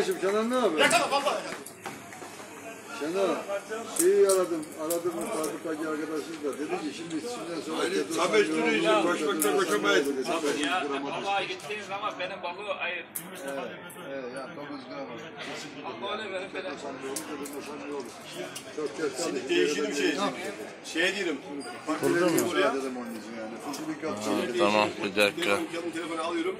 kardeşim Kenan ne yapıyor? Kenan şeyi aradım, aradım fabrikacı arkadaşım da dedi ki şimdi şimdiden sonra Aynen, Samet Sürü için koşmakta koşamayız. Ya balığa gittiğin zaman benim balığı ayır. Evet, yani 9 gram var. Böyle benim benim. Çok kötü. Değişelim şey. Şey diyelim. Burada mı? Dedim onun için yani. Tamam bir dakika. Telefonu alıyorum.